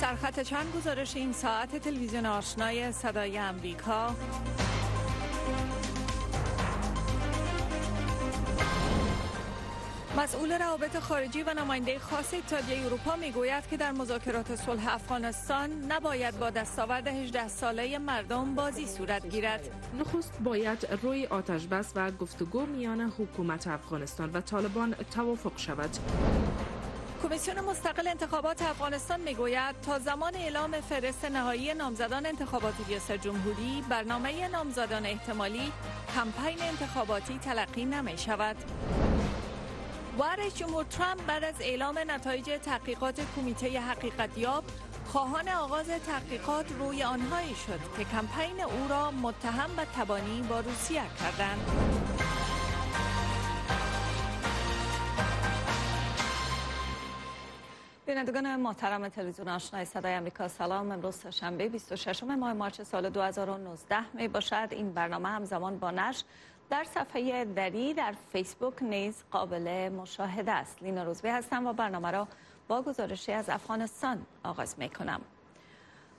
سرخط چند گزارش این ساعت تلویزیون آشنای صدای امریکا؟ مسئول روابط خارجی و نماینده خاص اتحادیه اروپا می‌گوید که در مذاکرات صلح افغانستان نباید با دستاورد 18 ساله مردم بازی صورت گیرد. نخست باید روی آتش بس و گفتگو میان حکومت افغانستان و طالبان توافق شود. کمیسیون مستقل انتخابات افغانستان می‌گوید تا زمان اعلام فرست نهایی نامزدان انتخابات ریاست جمهوری برنامه نامزدان احتمالی کمپین انتخاباتی تلقی نمی شود. و رئیس جمهور ترامپ بعد از اعلام نتایج تحقیقات کمیته حقیقتیاب خواهان آغاز تحقیقات روی آنهایی شد که کمپین او را متهم و تبانی با روسیه کردند. بینندگان محترم تلویزیون آشنای صدای امریکا سلام امروز شنبه 26 ماه مارچ سال 2019 می باشد این برنامه همزمان با نشر در صفحه دری در فیسبوک نیز قابل مشاهده است. لینا روزبی هستم و برنامه را با گزارشی از افغانستان آغاز می کنم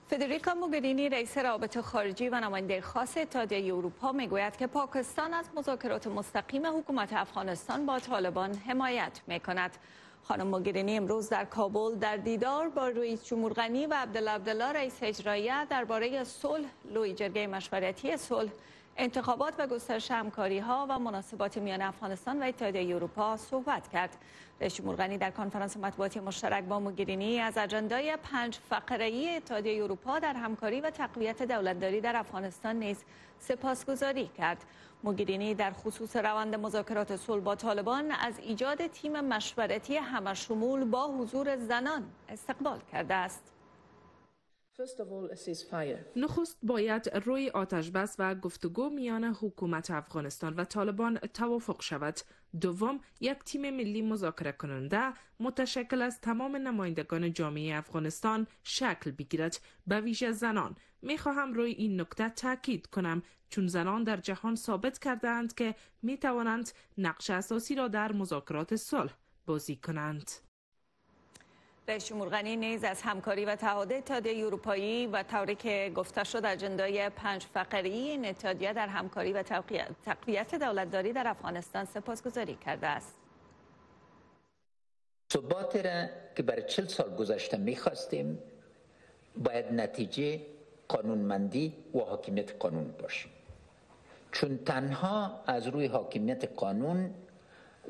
فدریکا موگرینی رئیس روابط خارجی و نماینده خاص اتحادیه اروپا می‌گوید که پاکستان از مذاکرات مستقیم حکومت افغانستان با طالبان حمایت می کند خانم موگرینی امروز در کابل در دیدار با رئیس جمهور غنی و عبدالله رئیس اجراییه درباره صلح لوی جرگه مشورتی صلح انتخابات و گسترش همکاری ها و مناسبات میان افغانستان و اتحادیه اروپا صحبت کرد. رئیس جمهور غنی در کنفرانس مطبوعاتی مشترک با موگرینی از اجندای پنج فقره‌ای اتحادیه اروپا در همکاری و تقویت دولتداری در افغانستان نیز سپاسگزاری کرد. موگرینی در خصوص روند مذاکرات صلح با طالبان از ایجاد تیم مشورتی همشمول با حضور زنان استقبال کرده است. نخست باید روی آتش بس و گفتگو میان حکومت افغانستان و طالبان توافق شود. دوم، یک تیم ملی مذاکره کننده متشکل از تمام نمایندگان جامعه افغانستان شکل بگیرد به ویژه زنان. می خواهم روی این نکته تاکید کنم چون زنان در جهان ثابت کردند که می توانند نقش اساسی را در مذاکرات صلح بازی کنند. رئیس جمهور غنی نیز از همکاری و تعهد اتحادیه اروپایی و طوری که گفته شد اجندای پنج فقری این اتحادیه در همکاری و تقویت دولتداری در افغانستان سپاسگزاری کرده است. ثباتی را که برای چل سال گذشته می‌خواستیم باید نتیجه قانونمندی و حاکمیت قانون باشه چون تنها از روی حاکمیت قانون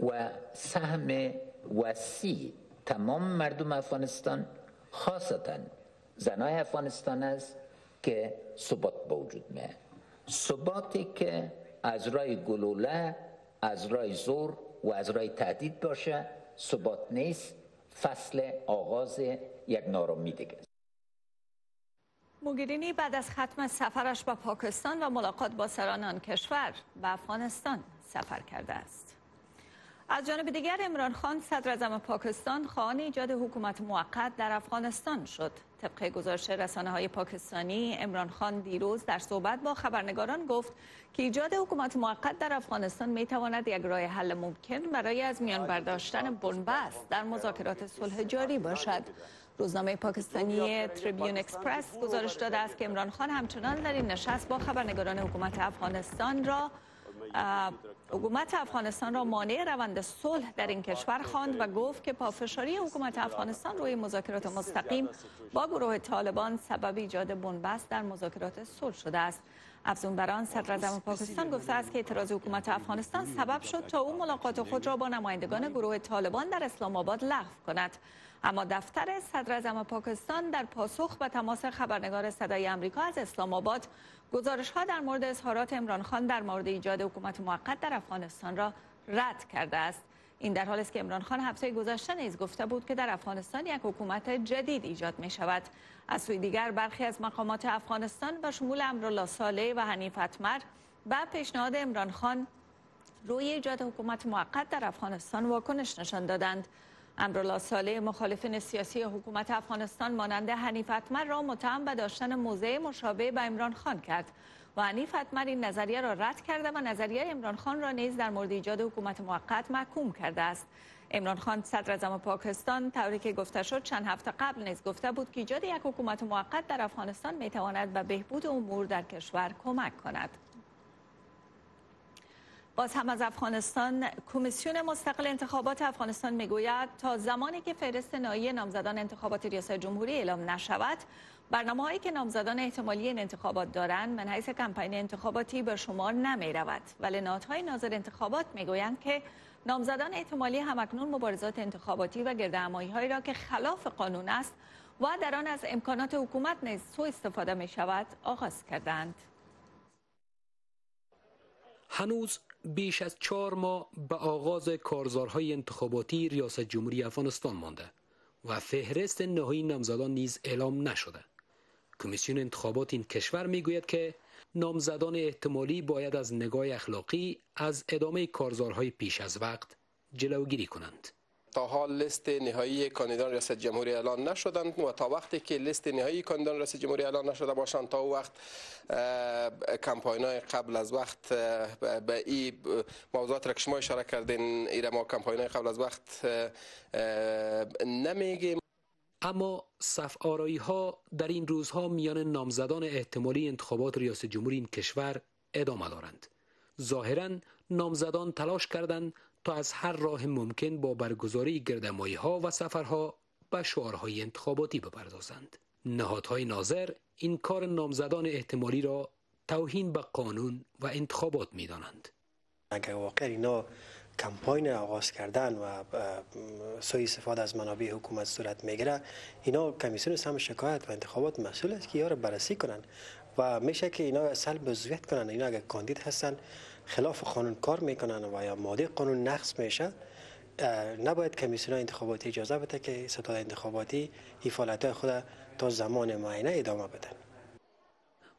و سهم وسیع تمام مردم افغانستان خاصتا زنای افغانستان است که ثبات به وجود میاد ثباتی که از رای گلوله از رای زور و از رای تهدید باشه ثبات نیست. فصل آغاز یک نارامی دیگه موگیرینی بعد از ختم سفرش به پاکستان و ملاقات با سران کشور به افغانستان سفر کرده است. از جانب دیگر امران خان صدر پاکستان خواهان ایجاد حکومت موقت در افغانستان شد. طبق گزارش رسانه های پاکستانی امران خان دیروز در صحبت با خبرنگاران گفت که ایجاد حکومت موقت در افغانستان می تواند یک راه حل ممکن برای از میان برداشتن بنبست در مذاکرات صلح جاری باشد. روزنامه پاکستانی تریبیون اکسپرس گزارش داده است که امران خان همچنان در این نشست با خبرنگاران حکومت افغانستان را حکومت افغانستان را مانع روند صلح در این کشور خواند و گفت که پافشاری حکومت افغانستان روی مذاکرات مستقیم با گروه طالبان سبب ایجاد بنبست در مذاکرات صلح شده است. افزون بر آن صدر اعظم پاکستان گفته است که اعتراض حکومت افغانستان سبب شد تا او ملاقات خود را با نمایندگان گروه طالبان در اسلام آباد لغو کند. اما دفتر صدر پاکستان در پاسخ به تماس خبرنگار صدای آمریکا از اسلام آباد. گزارش ها در مورد اظهارات عمران خان در مورد ایجاد حکومت موقت در افغانستان را رد کرده است. این در حالی است که عمران خان هفته گذشته نیز گفته بود که در افغانستان یک حکومت جدید ایجاد می شود از سوی دیگر برخی از مقامات افغانستان و شمول امرالله صالح و حنیف اتمر به پیشنهاد عمران خان روی ایجاد حکومت موقت در افغانستان واکنش نشان دادند. امرالله صالح مخالفین سیاسی حکومت افغانستان مانند حنیف اتمر را متهم به داشتن موضع مشابه به عمران خان کرد. و عنیف حتمر این نظریه را رد کرده و نظریه امران خان را نیز در مورد ایجاد حکومت موقت محکوم کرده است. امران خان صدر اعظم پاکستان طوری که گفته شد چند هفته قبل نیز گفته بود که ایجاد یک حکومت موقت در افغانستان می تواند به بهبود امور در کشور کمک کند. باز هم از افغانستان کمیسیون مستقل انتخابات افغانستان می‌گوید تا زمانی که فهرست نهایی نامزدان انتخابات ریاست جمهوری اعلام نشود برنامه هایی که نامزدان احتمالی این انتخابات دارند من حیث کمپین انتخاباتی به شمار نمی رود ولی نهادهای ناظر انتخابات می‌گویند که نامزدان احتمالی همکنون مبارزات انتخاباتی و گردهمایی هایی را که خلاف قانون است و در آن از امکانات حکومت نیز سوء استفاده می شود آغاز کردند. هنوز بیش از چهار ماه به آغاز کارزارهای انتخاباتی ریاست جمهوری افغانستان مانده و فهرست نهایی نامزدان نیز اعلام نشده. کمیسیون انتخابات این کشور می‌گوید که نامزدان احتمالی باید از نگاه اخلاقی از ادامه کارزارهای پیش از وقت جلوگیری کنند. تا حال لیست نهایی کاندیدان ریاست جمهوری اعلان نشدند و تا وقتی که لیست نهایی کاندیدان ریاست جمهوری اعلان نشده باشند تا وقت کمپاین های قبل از وقت به این موضوعات را که شما اشاره کردین ایره ما کمپاین های قبل از وقت نمیگیم اما صف آرایی ها در این روزها میان نامزدان احتمالی انتخابات ریاست جمهوری این کشور ادامه دارند. ظاهرا نامزدان تلاش کردند تا از هر راه ممکن با برگزاری گردمایی ها و سفرها به شعارهای انتخاباتی بپردازند. نهادهای ناظر این کار نامزدان احتمالی را توهین به قانون و انتخابات می دانند. اگر واقعا اینا کمپاین آغاز کردن و سوی استفاده از منابع حکومت صورت می‌گیره اینا کمیسیون سم شکایت و انتخابات مسئول است که یا بررسی کنن و میشه که اینا سلب عضویت کنن اینا اگر کاندید هستن خلاف قانون کار می‌کنن و یا ماده قانون نقض میشه نباید کمیسیون انتخاباتی اجازه بده که ستاد انتخاباتی این خود تا زمان معینه ادامه بدن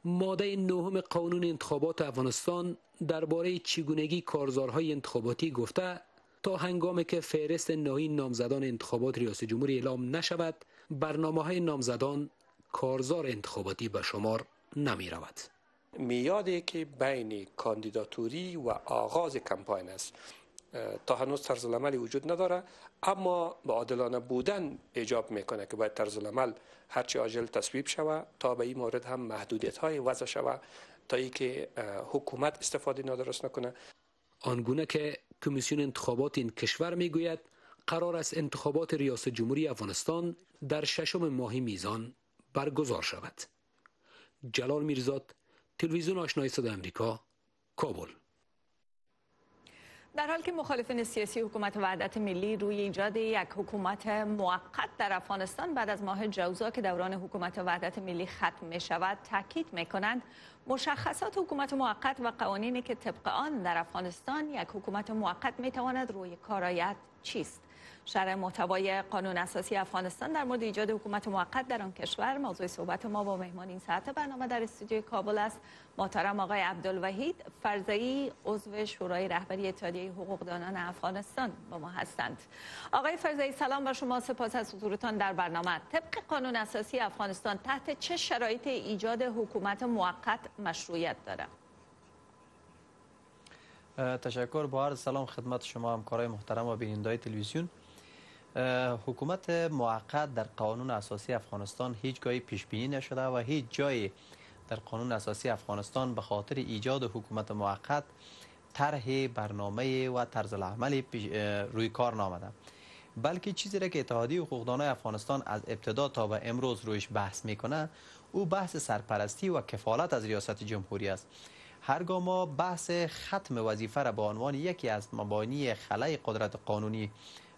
ماده نهم قانون انتخابات افغانستان درباره چگونگی کارزارهای انتخاباتی گفته تا هنگامی که فهرست نهایی نامزدان انتخابات ریاست جمهوری اعلام نشود برنامه های نامزدان کارزار انتخاباتی به شمار نمی رود. میادی که بین کاندیداتوری و آغاز کمپاین است. تا هنوز طرز عملی وجود نداره اما با عادلانه بودن ایجاب می‌کنه که باید طرز عمل هرچی عاجل تصویب شود تا به این مورد هم محدودیت های وضع شود تا ای که حکومت استفاده نادرست نکنه. آنگونه که کمیسیون انتخابات این کشور می‌گوید قرار است انتخابات ریاست جمهوری افغانستان در ششم ماه میزان برگزار شود. جلال میرزاد تلویزیون آشنای صدا امریکا کابل. در حالی که مخالفین سیاسی حکومت وحدت ملی روی ایجاد یک حکومت موقت در افغانستان بعد از ماه جوزا که دوران حکومت وحدت ملی ختم می شود تاکید می کنند مشخصات حکومت موقت و قوانینی که طبق آن در افغانستان یک حکومت موقت می تواند روی کار چیست؟ شرح محتوای قانون اساسی افغانستان در مورد ایجاد حکومت موقت در آن کشور. موضوع صحبت ما با مهمان این ساعت برنامه در استودیوی کابل است. محترم آقای عبدالوحید فرزایی عضو شورای رهبری اتحادیه حقوقدانان افغانستان با ما هستند. آقای فرزایی سلام بر شما. سپاس از حضورتان در برنامه. طبق قانون اساسی افغانستان تحت چه شرایط ایجاد حکومت موقت مشروعیت داره تشکر با عرض سلام خدمت شما همکارای محترم و بینندای تلویزیون. حکومت موقت در قانون اساسی افغانستان هیچ گاهی پیش بینی نشده و هیچ جایی در قانون اساسی افغانستان به خاطر ایجاد حکومت موقت طرح برنامه و طرز العمل روی کار نامده. بلکه چیزی را که اتحادیه حقوقدانای افغانستان از ابتدا تا به امروز رویش بحث می‌کنه او بحث سرپرستی و کفالت از ریاست جمهوری است. هرگاه ما بحث ختم وظیفه را به عنوان یکی از مبانی خلای قدرت قانونی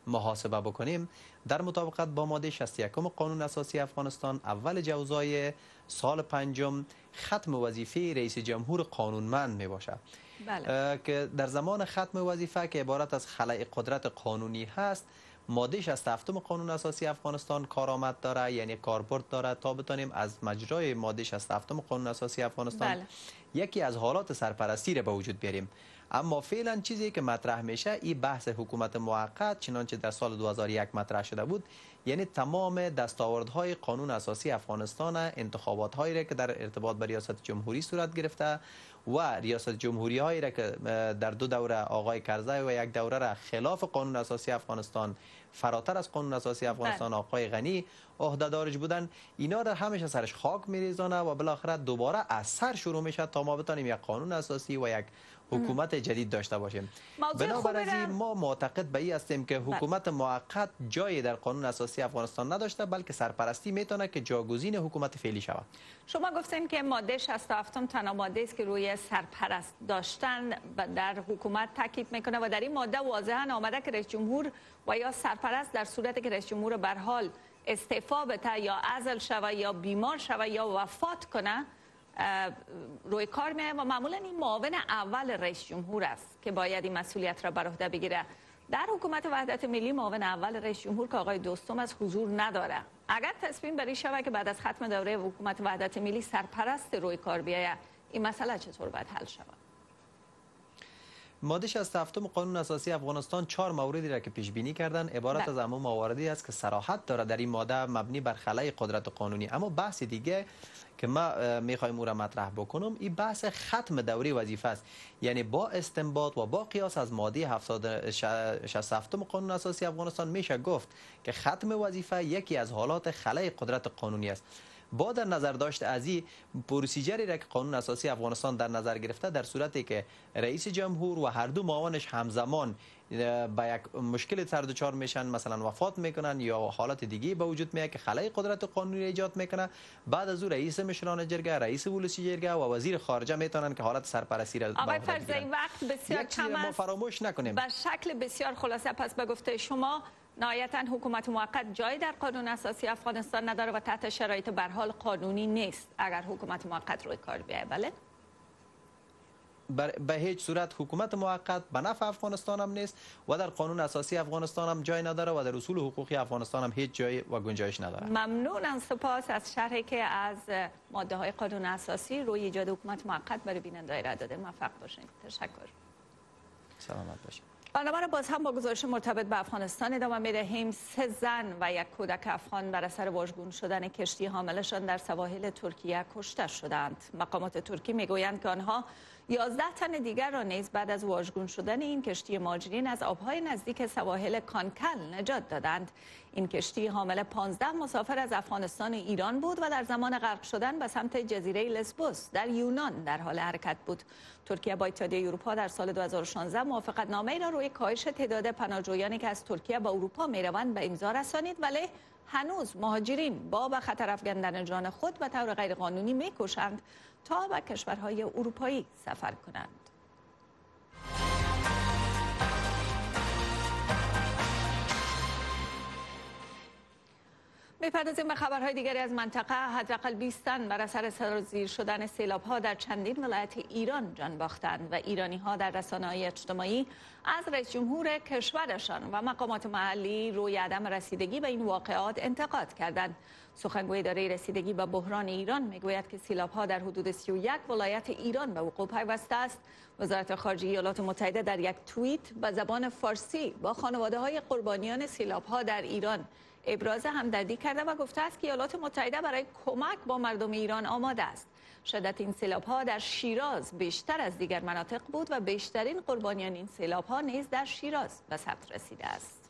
محاسبه بکنیم در مطابقت با ماده 61 قانون اساسی افغانستان اول جوزای سال پنجم ختم وظیفه رئیس جمهور قانونمند می باشد بله. که در زمان ختم وظیفه که عبارت از خلای قدرت قانونی هست ماده 67 قانون اساسی افغانستان کارآمد داره یعنی کاربرد داره تا بتانیم از مجرای ماده 67 قانون اساسی افغانستان بله. یکی از حالات سرپرستی را به وجود بیاریم اما فعلا چیزی که مطرح میشه این بحث حکومت موقت چنانچه در سال 2001 مطرح شده بود یعنی تمام دستاوردهای قانون اساسی افغانستان انتخابات هایی را که در ارتباط با ریاست جمهوری صورت گرفته و ریاست جمهوری هایی را که در دو دوره آقای کرزی و یک دوره را خلاف قانون اساسی افغانستان فراتر از قانون اساسی افغانستان بله. آقای غنی عهدهدارش بودن اینا را همیشه سرش خاک میریزانه و بالاخره دوباره از سر شروع میشه تا ما بتانیم یک قانون اساسی و یک حکومت جدید داشته باشیم. بنابراین ما معتقد به این هستیم که بله. حکومت موقت جایی در قانون اساسی افغانستان نداشته بلکه سرپرستی می‌تونه که جاگزین حکومت فعلی شود. شما گفتین که ماده 67 تنها ماده است که روی سرپرست داشتن در حکومت تاکید می‌کنه و در این ماده واضحا آمده که رئیس جمهور و یا سرپرست در صورت که رئیس جمهور به حال استعفا بده یا عزل شوه یا بیمار شوه یا وفات کنه روی کار میه و معمولا این معاون اول رئیس جمهور است که باید این مسئولیت را بر عهده بگیره. در حکومت وحدت ملی معاون اول رئیس جمهور که آقای دوستم از حضور نداره. اگر تصمیم بری شود که بعد از ختم دوره حکومت وحدت ملی سرپرست روی کار بیاید این مسئله چطور باید حل شود؟ ماده 67 قانون اساسی افغانستان چهار موردی را که پیش بینی کردن عبارت بله. از عموم مواردی است که صراحت داره در این ماده مبنی بر خلای قدرت قانونی. اما بحث دیگه که ما می‌خوایم او را مطرح بکنم این بحث ختم دوری وظیفه است. یعنی با استنباط و با قیاس از ماده 67 قانون اساسی افغانستان میشه گفت که ختم وظیفه یکی از حالات خلای قدرت قانونی است. با در نظر داشت از این پروسیجری را که قانون اساسی افغانستان در نظر گرفته در صورتی که رئیس جمهور و هر دو معاونش همزمان به یک مشکل سر دچار میشن مثلا وفات می‌کنن یا حالت دیگه به وجود میاد که خلای قدرت قانونی ایجاد می‌کنه. بعد از او رئیس مشران جرگه رئیس ولسی جرگه و وزیر خارجه می‌تونن که حالت سرپرستی را آقای فرزی وقت بسیار کم ما فراموش نکنیم. به شکل بسیار خلاصه. پس به گفته شما نهایتا حکومت موقت جای در قانون اساسی افغانستان نداره و تحت شرایط برحال قانونی نیست. اگر حکومت موقت روی کار بیایه بله؟ به هیچ صورت حکومت موقت به نفع افغانستان هم نیست و در قانون اساسی افغانستان هم جای نداره و در اصول حقوقی افغانستان هم هیچ جای و گنجایش نداره. ممنونم سپاس از شرحی که از ماده های قانون اساسی روی ایجاد حکومت موقت برای بیننده را داده. موفق باشین. تشکر. سلامت باشید برنامه را باز هم با گزارش مرتبط به افغانستان ادامه می دهیم سه زن و یک کودک افغان بر اثر واژگون شدن کشتی حاملشان در سواحل ترکیه کشته شدند. مقامات ترکی می‌گویند که آنها 11 تن دیگر را نیز بعد از واژگون شدن این کشتی ماجرین از آبهای نزدیک سواحل کانکل نجات دادند. این کشتی حامل 15 مسافر از افغانستان ایران بود و در زمان غرق شدن به سمت جزیره لسبوس در یونان در حال حرکت بود. ترکیه با اتحادیه اروپا در سال 2016 موافقت نامه را روی کاهش تعداد پناهجویانی که از ترکیه به اروپا می‌روند به امضا رسانید ولی هنوز مهاجرین با به خطر افکندن جان خود به طور غیرقانونی می‌کشند. تا به کشورهای اروپایی سفر کنند. می‌پردازیم به خبرهای دیگری از منطقه. حداقل 20 تن بر اثر سرازیر شدن سیلاب ها در چندین ولایت ایران جان باختند و ایرانی ها در رسانه های اجتماعی از رئیس جمهور کشورشان و مقامات محلی روی عدم رسیدگی به این واقعات انتقاد کردند. سخنگوی اداره رسیدگی به بحران ایران می‌گوید که سیلاب ها در حدود 31 ولایت ایران به وقوع پیوسته است. وزارت خارجه ایالات متحده در یک توییت به زبان فارسی با خانواده های قربانیان سیلاب ها در ایران ابراز همدردی کرده و گفته است که ایالات متحده برای کمک با مردم ایران آماده است. شدت این سیلاب ها در شیراز بیشتر از دیگر مناطق بود و بیشترین قربانیان این سیلاب ها نیز در شیراز به ثبت رسیده است.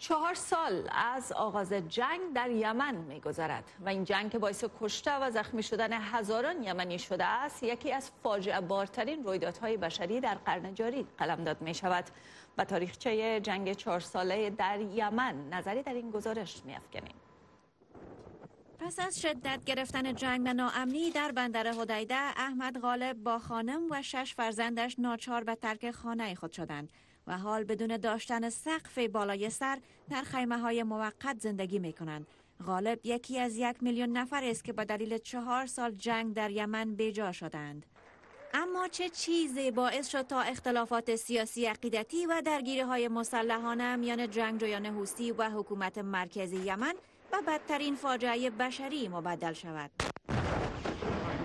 چهار سال از آغاز جنگ در یمن می گذرد و این جنگ که باعث کشته و زخمی شدن هزاران یمنی شده است یکی از فاجعه بارترین رویدادهای بشری در قرن جاری قلمداد می شود و تاریخچه جنگ چهار ساله در یمن نظری در این گزارش می افکنیم. پس از شدت گرفتن جنگ و ناامنی در بندر هدیده احمد غالب با خانم و شش فرزندش ناچار به ترک خانه خود شدند و حال بدون داشتن سقف بالای سر در خیمه های موقت زندگی می کنند. غالب یکی از یک میلیون نفر است که با دلیل چهار سال جنگ در یمن بیجا شدند. اما چه چیزی باعث شد تا اختلافات سیاسی عقیدتی و درگیری های مسلحانه میان جنگجویان حوسی و حکومت مرکزی یمن و بدترین فاجعه بشری مبدل شود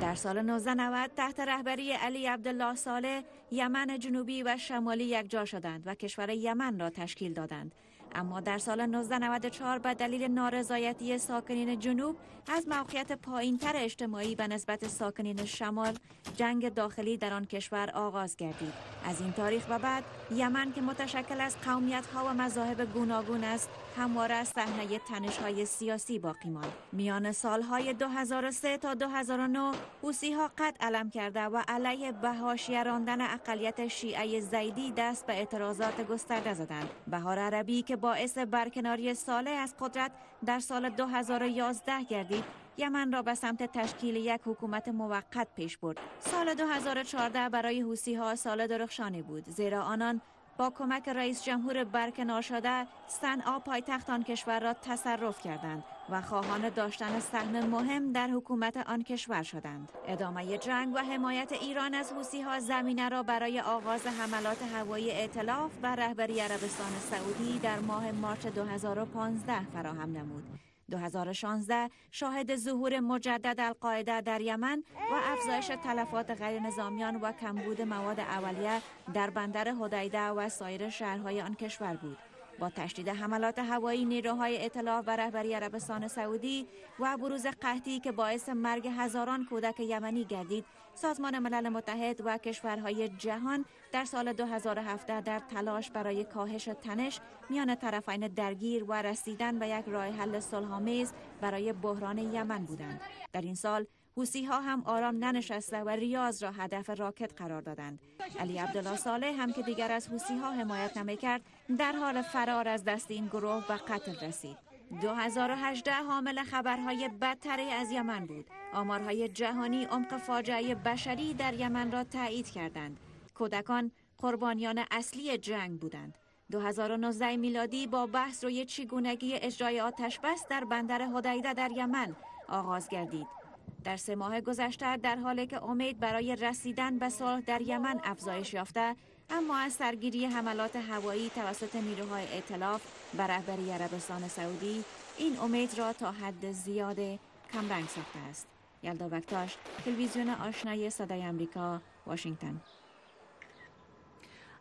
در سال 1990 تحت رهبری علی عبدالله صالح یمن جنوبی و شمالی یکجا شدند و کشور یمن را تشکیل دادند. اما در سال 1994 به دلیل نارضایتی ساکنین جنوب از موقعیت پایینتر اجتماعی به نسبت ساکنین شمال جنگ داخلی در آن کشور آغاز گردید. از این تاریخ و بعد یمن که متشکل از قومیت ها و مذاهب گوناگون است همواره از صحنه تنش های سیاسی باقی ماند. میان سالهای 2003 تا 2009 حوسی ها قد علم کرده و علیه به راندن اقلیت شیعه زیدی دست به اعتراضات گسترده زدند. بهار عربی که باعث برکناری ساله از قدرت در سال 2011 گردید یمن را به سمت تشکیل یک حکومت موقت پیش برد. سال 2014 برای حوسی ها سال درخشانی بود زیرا آنان با کمک رئیس جمهور برکنار شده صنعا پایتخت آن کشور را تصرف کردند و خواهان داشتن سهم مهم در حکومت آن کشور شدند. ادامه جنگ و حمایت ایران از حوسی ها زمینه را برای آغاز حملات هوایی ائتلاف و رهبری عربستان سعودی در ماه مارچ 2015 فراهم نمود. 2016 شاهد ظهور مجدد القاعده در یمن و افزایش تلفات غیر نظامیان و کمبود مواد اولیه در بندر هدیده و سایر شهرهای آن کشور بود. با تشدید حملات هوایی نیروهای اطلاع و رهبری عربستان سعودی و بروز قحطی که باعث مرگ هزاران کودک یمنی گردید سازمان ملل متحد و کشورهای جهان در سال 2017 در تلاش برای کاهش تنش میان طرفین درگیر و رسیدن به یک راه حل صلحآمیز برای بحران یمن بودند. در این سال حوسی ها هم آرام ننشسته و ریاض را هدف راکت قرار دادند. علی عبدالله صالح هم که دیگر از حوسی ها حمایت نمی کرد در حال فرار از دست این گروه و قتل رسید. 2018 حامل خبرهای بدتری از یمن بود. آمارهای جهانی عمق فاجعه بشری در یمن را تایید کردند. کودکان قربانیان اصلی جنگ بودند. 2019 میلادی با بحث روی چگونگی اجرای آتش بس در بندر هدیده در یمن آغاز گردید. در سه ماه گذشته در حالی که امید برای رسیدن به صلح در یمن افزایش یافته اما از سرگیری حملات هوایی توسط نیروهای ائتلاف و رهبری عربستان سعودی این امید را تا حد زیاد کمرنگ ساخته است. یلدا بکتاش تلویزیون آشنای صدای امریکا واشنگتن.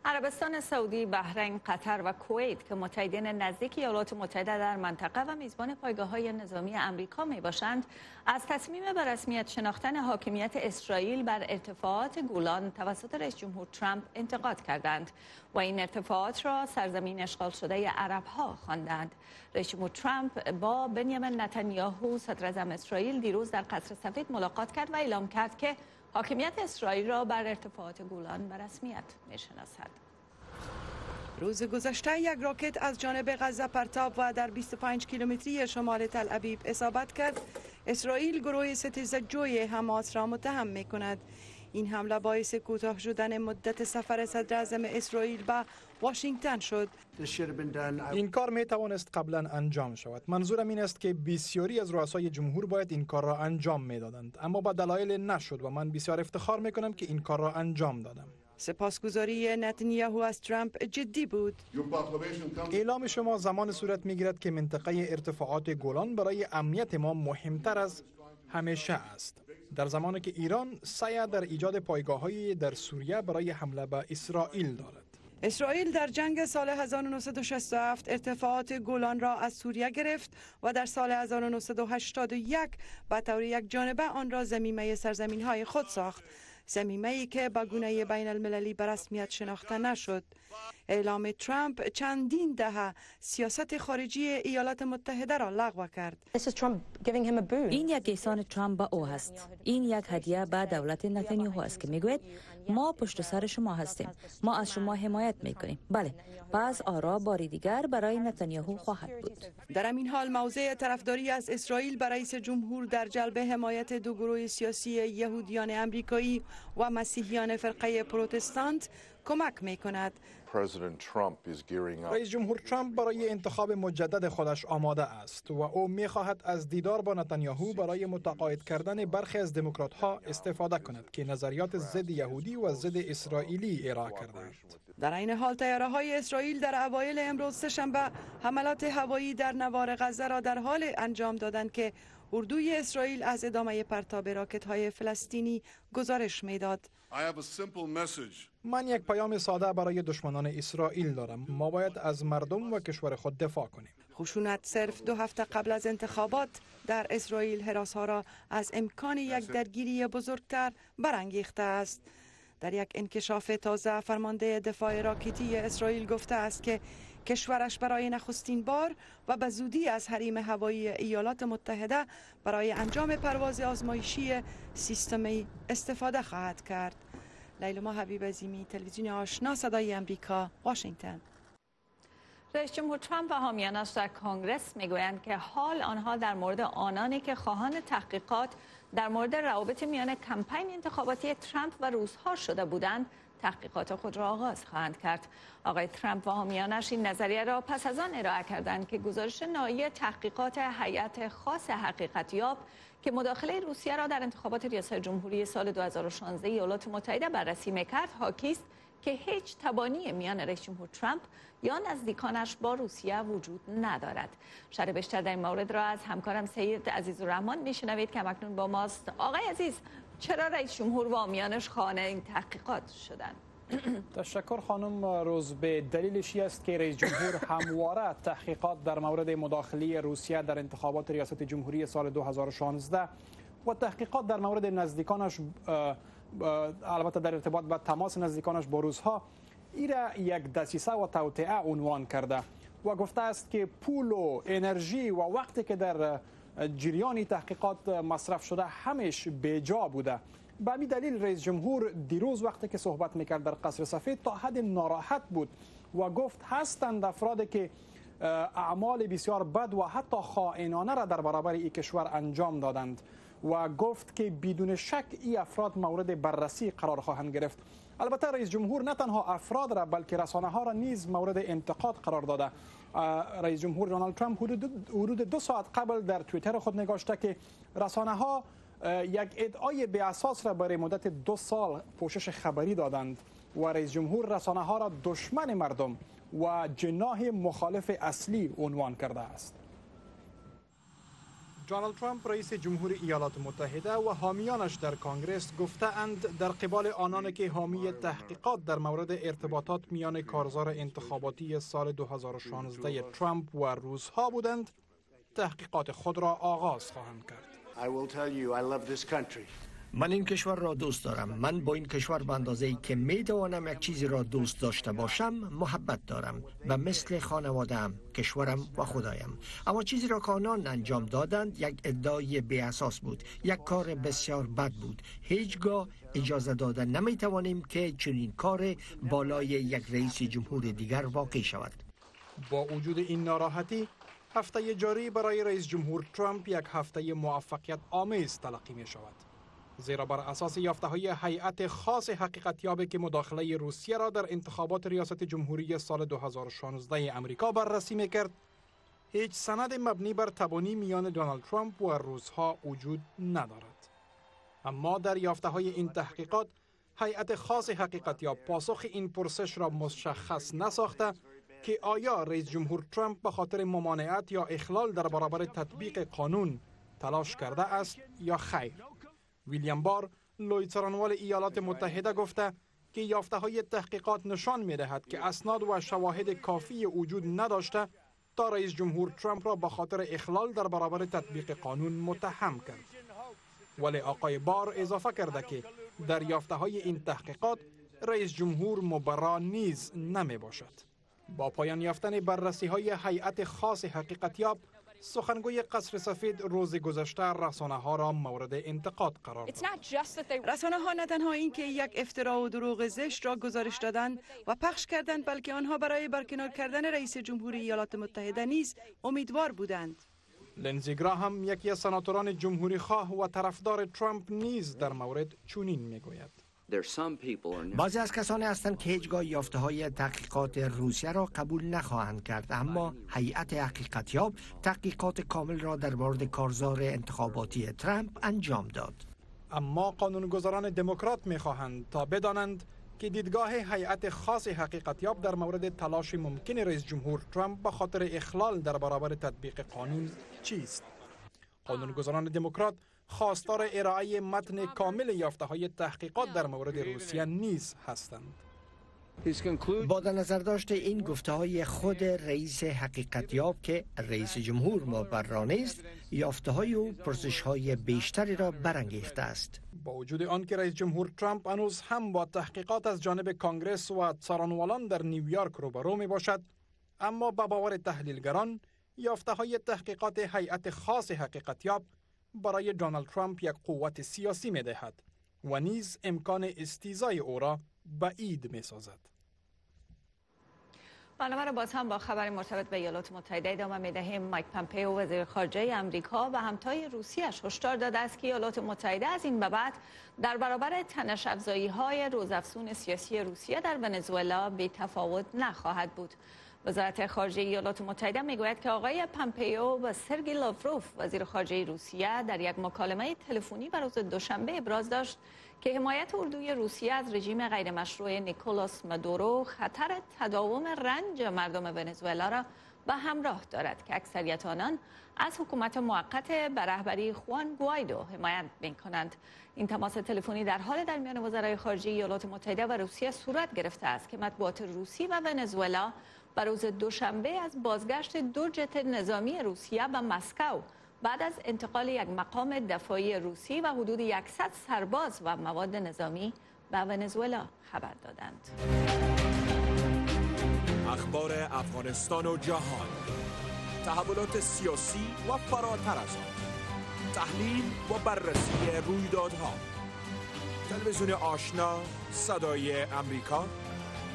عربستان سعودی، بحرین، قطر و کویت که متحدین نزدیک ایالات متحده در منطقه و میزبان پایگاه های نظامی امریکا می باشند، از تصمیم به رسمیت شناختن حاکمیت اسرائیل بر ارتفاعات گولان توسط رئیس جمهور ترامپ انتقاد کردند و این ارتفاعات را سرزمین اشغال شده عرب ها خواندند. رئیس جمهور ترامپ با بنیامین نتانیاهو صدر اسرائیل دیروز در قصر سفید ملاقات کرد و اعلام کرد که حاکمیت اسرائیل را بر ارتفاعات گولان به رسمیت می‌شناسد. روز گذشته یک راکت از جانب غزه پرتاب و در 25 کیلومتری شمال تل ابیب اصابت کرد اسرائیل گروه ستیز جوی حماس را متهم می کند این حمله باعث کوتاه شدن مدت سفر صدر اعظم اسرائیل به واشنگتن شد. این کار می توانست قبلا انجام شود. منظورم این است که بسیاری از رؤسای جمهور باید این کار را انجام می دادند اما با دلایل نشد و من بسیار افتخار می کنم که این کار را انجام دادم. سپاسگزاری نتانیاهو از ترامپ جدی بود. اعلام شما زمان صورت می گیرد که منطقه ارتفاعات گولان برای امنیت ما مهمتر از همیشه است. در زمانی که ایران سعی در ایجاد پایگاه در سوریه برای حمله به اسرائیل دارد. اسرائیل در جنگ سال 1967 ارتفاعات گولان را از سوریه گرفت و در سال 1981 به طور یک جانبه آن را زمینه سرزمین های خود ساخت. زمینه ای که با گونه بین المللی به رسمیت شناخته نشد. اعلام ترامپ چندین دهه سیاست خارجی ایالات متحده را لغو کرد. این یک احسان ترامپ به او هست. این یک هدیه به دولت نتانیاهو است که می‌گوید ما پشت سر شما هستیم. ما از شما حمایت می‌کنیم. بله. پس آرا باری دیگر برای نتانیاهو خواهد بود. در این حال موضع طرفداری از اسرائیل برای رئیس جمهور در جلب حمایت دو گروه سیاسی یهودیان امریکایی و مسیحیان فرقه پروتستانت کمک می کند. رئیس جمهور ترامپ برای انتخاب مجدد خودش آماده است و او می خواهد از دیدار با نتانیاهو برای متقاعد کردن برخی از دموکرات ها استفاده کند که نظریات ضد یهودی و ضد اسرائیلی ارائه کردند. در این حال تیاره های اسرائیل در اوایل امروز سهشنبه حملات هوایی در نوار غزه را در حال انجام دادند که اردوی اسرائیل از ادامه پرتاب راکت های فلسطینی گزارش می‌داد. من یک پیام ساده برای دشمنان اسرائیل دارم. ما باید از مردم و کشور خود دفاع کنیم. خشونت صرف دو هفته قبل از انتخابات در اسرائیل حراس ها را از امکان یک درگیری بزرگتر برانگیخته است. در یک انکشاف تازه فرمانده دفاع راکتی اسرائیل گفته است که کشورش برای نخستین بار و به زودی از حریم هوایی ایالات متحده برای انجام پرواز آزمایشی سیستمی استفاده خواهد کرد. لیلما حبیب عظیمی تلویزیون آشنا صدای امریکا واشنگتن. رئیس جمهور ترامپ و حامیانش در کنگرس می‌گویند که حال آنها در مورد آنانی که خواهان تحقیقات در مورد روابط میان کمپین انتخاباتی ترامپ و روزها شده بودند تحقیقات خود را آغاز خواهند کرد. آقای ترامپ و حامیانش این نظریه را پس از آن ارائه کردند که گزارش نهایی تحقیقات هیئت خاص حقیقتیاب که مداخله روسیه را در انتخابات ریاست جمهوری سال 2016 ایالات متحده بررسی می‌کرد حاکی است که هیچ تبانی میان رئیس جمهور ترامپ یا نزدیکانش با روسیه وجود ندارد. شرح بیشتر در این مورد را از همکارم سید عزیز الرحمن میشنوید که مکنون با ماست. آقای عزیز چرا رئیس جمهور و آمیانش خانه این تحقیقات شدند تشکر خانم روز به دلیلش است که رئیس جمهور همواره تحقیقات در مورد مداخله روسیه در انتخابات ریاست جمهوری سال 2016 و تحقیقات در مورد نزدیکانش البته در ارتباط با تماس نزدیکانش با روزها ایرا یک دسیسه و توطعه عنوان کرده و گفته است که پول و انرژی و وقتی که در جریان تحقیقات مصرف شده همش بیجا بوده. به همین دلیل رئیس جمهور دیروز وقتی که صحبت می‌کرد در قصر سفید تا حد ناراحت بود و گفت هستند افرادی که اعمال بسیار بد و حتی خائنانه را در برابر این کشور انجام دادند و گفت که بدون شک این افراد مورد بررسی قرار خواهند گرفت. البته رئیس جمهور نه تنها افراد را بلکه رسانه ها را نیز مورد انتقاد قرار داده. رئیس جمهور دونالد ترامپ حدود دو ساعت قبل در توییتر خود نگاشته که رسانه ها یک ادعای به اساس را برای مدت دو سال پوشش خبری دادند و رئیس جمهور رسانه ها را دشمن مردم و جناح مخالف اصلی عنوان کرده است. دونالد ترامپ رئیس جمهور ایالات متحده و حامیانش در کنگرس گفتهاند در قبال آنان که حامی تحقیقات در مورد ارتباطات میان کارزار انتخاباتی سال 2016 ترامپ و روزها بودند تحقیقات خود را آغاز خواهند کرد. من این کشور را دوست دارم. من با این کشور به اندازه ای که می توانم یک چیزی را دوست داشته باشم محبت دارم و مثل خانوادم کشورم و خدایم. اما چیزی را که آنان انجام دادند یک ادعای بی اساس بود یک کار بسیار بد بود. هیچگاه اجازه داده نمی توانیم که چنین کار بالای یک رئیس جمهور دیگر واقع شود. با وجود این ناراحتی هفته جاری برای رئیس جمهور ترامپ یک هفته موفقیت آمیز تلقی می شود زیرا بر اساس یافته های هیئت خاص حقیقتیابی که مداخله روسیه را در انتخابات ریاست جمهوری سال 2016 امریکا بررسی می‌کرد هیچ سند مبنی بر تبانی میان دونالد ترامپ و روزها وجود ندارد. اما در یافته های این تحقیقات هیئت خاص حقیقتیاب پاسخ این پرسش را مشخص نساخته که آیا رئیس جمهور ترامپ به خاطر ممانعت یا اخلال در برابر تطبیق قانون تلاش کرده است یا خیر. ویلیام بار لویترانوال ایالات متحده گفته که یافته های تحقیقات نشان می دهد که اسناد و شواهد کافی وجود نداشته تا رئیس جمهور ترامپ را به خاطر اخلال در برابر تطبیق قانون متهم کرد. ولی آقای بار اضافه کرده که در یافته های این تحقیقات رئیس جمهور مبرا نیز نمی باشد با پایان یافتن بررسی های هیئت خاص حقیقتیاب سخنگوی قصر سفید روز گذشته رسانه ها را مورد انتقاد قرار داد. رسانه ها نه تنها اینکه یک افترا و دروغ زشت را گزارش دادند و پخش کردند بلکه آنها برای برکنار کردن رئیس جمهوری ایالات متحده نیز امیدوار بودند. لنزی گراهم یکی از سناتوران جمهوری خواه و طرفدار ترامپ نیز در مورد چونین می‌گوید. بعضی از کسانی هستند که هیچگاه یافته های تحقیقات روسیه را قبول نخواهند کرد اما هیئت حقیقتیاب تحقیقات کامل را در مورد کارزار انتخاباتی ترامپ انجام داد. اما قانونگذاران دموکرات می‌خواهند تا بدانند که دیدگاه هیئت خاص حقیقتیاب در مورد تلاش ممکن رئیس جمهور ترامپ به خاطر اخلال در برابر تطبیق قانون چیست؟ قانونگذاران دموکرات خواستار ارائه متن کامل یافته های تحقیقات در مورد روسیه نیز هستند. با در نظر داشت این گفته های خود رئیس حقیقتیاب که رئیس جمهور مبررانه است یافته های او پرسش های بیشتری را برانگیخته است. با وجود آنکه رئیس جمهور ترامپ هنوز هم با تحقیقات از جانب کانگرس و څارنوالان در نیویورک روبرو می باشد اما به باور تحلیلگران یافته های تحقیقات هیئت خاص حقیقتیاب برای دونالد ترامپ یک قوت سیاسی می دهد و نیز امکان استیزای او را بعید می سازد. برنامه را باز هم با خبر مرتبط به ایالات متحده ادامه می دهیم مایک پمپیو وزیر خارجه امریکا و همتای روسیش هشدار داده است که ایالات متحده از این به بعد در برابر تنش افزایی های روزافزون سیاسی روسیه در ونزوئلا بی تفاوت نخواهد بود وزارت خارجه ایالات متحده می‌گوید که آقای پمپیو و سرگی لاوروف وزیر خارجه روسیه در یک مکالمه تلفنی بر روز دوشنبه ابراز داشت که حمایت اردوی روسیه از رژیم غیرمشروع نیکولاس مدورو خطر تداوم رنج مردم ونزوئلا را به همراه دارد که اکثریت آنان از حکومت موقت به رهبری خوان گوایدو حمایت می کنند این تماس تلفنی در حال در میان وزرای خارجه ایالات متحده و روسیه صورت گرفته است که مطبوعات روسی و ونزوئلا و روز دوشنبه از بازگشت دو جت نظامی روسیه به مسکو بعد از انتقال یک مقام دفاعی روسی و حدود 100 سرباز و مواد نظامی به ونزوئلا خبر دادند. اخبار افغانستان و جهان. تحولات سیاسی و فراتر از آن. تحلیل و بررسی رویدادها. تلویزیون آشنا صدای امریکا.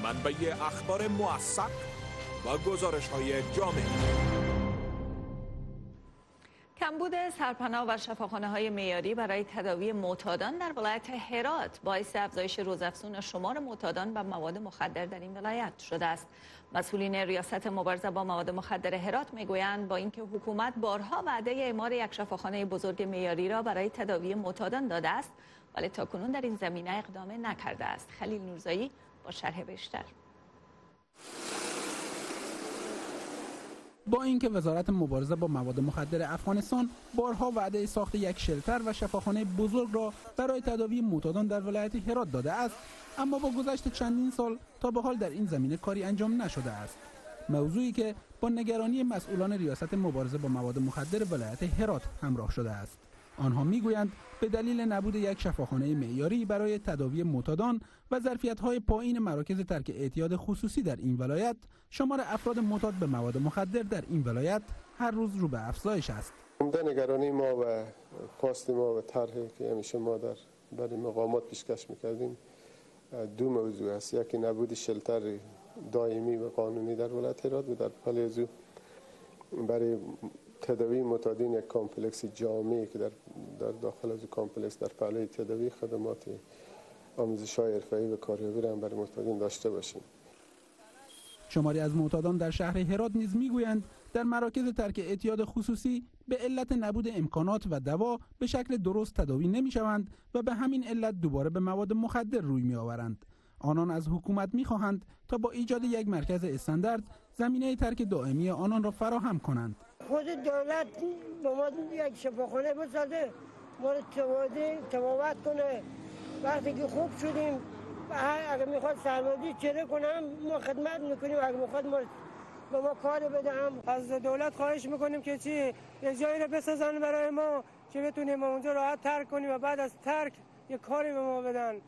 منبع اخبار موثق و گزارش های جامعه کمبود سرپناه و شفاخانه های میاری برای تداوی معتادان در ولایت هرات باعث افزایش روزافزون شمار معتادان و مواد مخدر در این ولایت شده است. مسئولین ریاست مبارزه با مواد مخدر هرات می‌گویند با اینکه حکومت بارها وعده اعمار یک شفاخانه بزرگ میاری را برای تداوی معتادان داده است ولی تاکنون در این زمینه اقدام نکرده است. خلیل نورزایی با شرح بیشتر. با اینکه وزارت مبارزه با مواد مخدر افغانستان بارها وعده ساخت یک شلتر و شفاخانه بزرگ را برای تداوی معتادان در ولایت هرات داده است اما با گذشت چندین سال تا به حال در این زمینه کاری انجام نشده است. موضوعی که با نگرانی مسئولان ریاست مبارزه با مواد مخدر ولایت هرات همراه شده است. آنها می‌گویند به دلیل نبود یک شفاخانه معیاری برای تداوی معتادان و ظرفیت‌های پایین مراکز ترک اعتیاد خصوصی در این ولایت شمار افراد معتاد به مواد مخدر در این ولایت هر روز رو به افزایش است. عمده نگرانی ما و خواست ما و طرحی که همیشه ما در برای مقامات پیشکش می‌کردیم دو موضوع است. یکی نبود shelter دائمی و قانونی در ولایت هرات و در پلیزو برای تداوی معتادین یک complex جامعی که در, در داخل از complex در پهلوی تداوی خدمات آموزش های حرفه‌ای و کاریابی را برای معتادین داشته باشیم شماری از معتادان در شهر هرات نیز می‌گویند در مراکز ترک اعتیاد خصوصی به علت نبود امکانات و دوا به شکل درست تداوی نمی شوند و به همین علت دوباره به مواد مخدر روی می آورند. آنان از حکومت می خواهند تا با ایجاد یک مرکز استاندارد زمینه ترک دائمی آنان را فراهم کنند. خود دولت به ما یک شفاخانه بسازه ما رو تواوت کنه. وقتی که خوب شدیم اگر می‌خواد سرمازی چره کنم؟ ما خدمت می‌کنیم. اگر می‌خواد ما به ما کار بدهم از دولت خواهش می‌کنیم که چی؟ یه جایی رو بسازن برای ما که بتونیم اونجا راحت ترک کنیم و بعد از ترک یه کاری به ما بدن.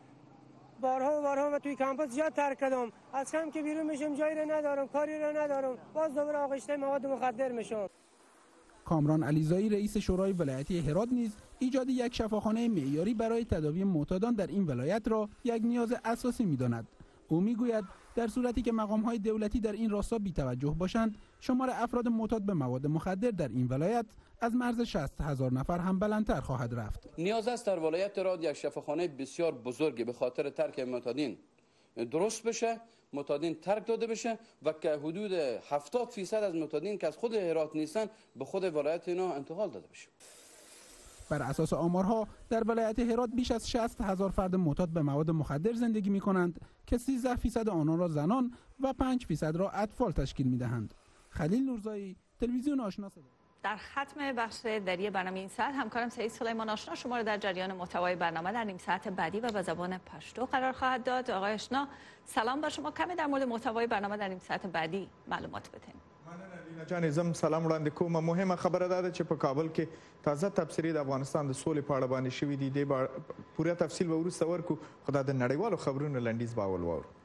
بارها و بارها و توی کمپاس زیاد ترک کردم. از کم که بیرون میشم جایی رو ندارم کاری رو ندارم. باز دوباره آغشته مواد مخدر میشم. کامران علیزایی رئیس شورای ولایتی هرات نیز ایجاد یک شفاخانه معیاری برای تداوی معتادان در این ولایت را یک نیاز اساسی می‌داند. او می‌گوید در صورتی که مقام های دولتی در این راستا بیتوجه باشند شمار افراد معتاد به مواد مخدر در این ولایت از مرز 60 هزار نفر هم بلندتر خواهد رفت. نیاز است در ولایت را یک شفاخانه بسیار بزرگی به خاطر ترک معتادین درست بشه معتادین ترک داده بشه و که حدود 70 فیصد از معتادین که از خود هرات نیستن به خود ولایت اینا انتقال داده بشه بر اساس آمارها در ولایت هرات بیش از 60 هزار فرد معتاد به مواد مخدر زندگی می کنند که 13 فیصد آنان را زنان و 5 فیصد را اطفال تشکیل می دهند. خلیل نورزایی تلویزیون آشنا در ختم بخش دری برنامه این ساعت همکارم سعید سلیمان آشنا شما را در جریان محتوای برنامه در نیم ساعت بعدی و به زبان پشتو قرار خواهد داد. آقای آشنا سلام بر شما. کمی در مورد محتوای برنامه در نیم ساعت بعدی معلومات بدین جان زم سلام وړاندې کوم. مهمه خبره ده چې په کابل کې تازه تبصرې د افغانستان د سولې په اړه باندې شوې دي. د پوره تفصیل به ورسته ورکو خدای د نړیوالو خبرونو لنډیز باول وورو